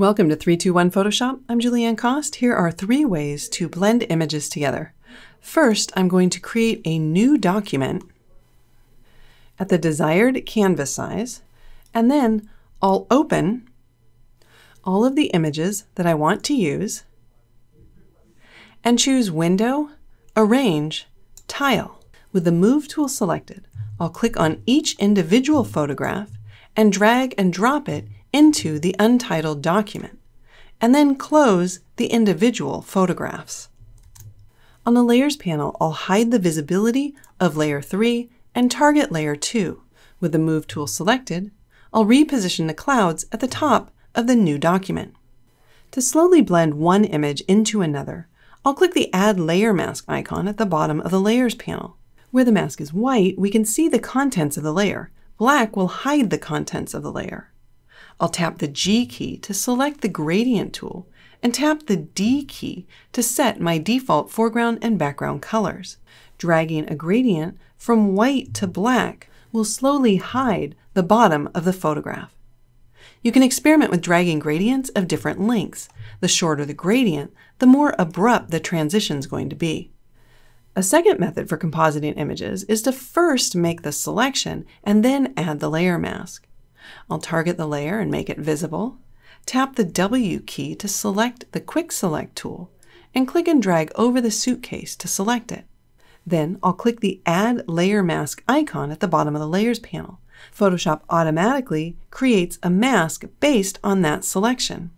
Welcome to 321 Photoshop. I'm Julieanne Kost. Here are three ways to blend images together. First, I'm going to create a new document at the desired canvas size, and then I'll open all of the images that I want to use and choose Window, Arrange, Tile. With the Move tool selected, I'll click on each individual photograph and drag and drop it into the untitled document, and then close the individual photographs. On the Layers panel, I'll hide the visibility of Layer 3 and target Layer 2. With the Move tool selected, I'll reposition the clouds at the top of the new document. To slowly blend one image into another, I'll click the Add Layer Mask icon at the bottom of the Layers panel. Where the mask is white, we can see the contents of the layer. Black will hide the contents of the layer. I'll tap the G key to select the Gradient tool and tap the D key to set my default foreground and background colors. Dragging a gradient from white to black will slowly hide the bottom of the photograph. You can experiment with dragging gradients of different lengths. The shorter the gradient, the more abrupt the transition is going to be. A second method for compositing images is to first make the selection and then add the layer mask. I'll target the layer and make it visible, tap the W key to select the Quick Select tool, and click and drag over the suitcase to select it. Then I'll click the Add Layer Mask icon at the bottom of the Layers panel. Photoshop automatically creates a mask based on that selection.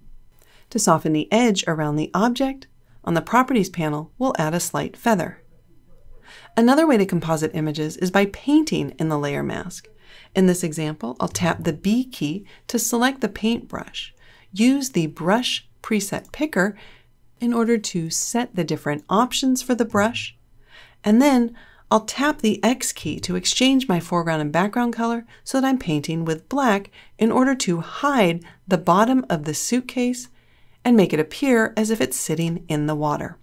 To soften the edge around the object, on the Properties panel, we'll add a slight feather. Another way to composite images is by painting in the layer mask. In this example, I'll tap the B key to select the paintbrush. Use the Brush Preset Picker in order to set the different options for the brush. And then I'll tap the X key to exchange my foreground and background color so that I'm painting with black in order to hide the bottom of the suitcase and make it appear as if it's sitting in the water.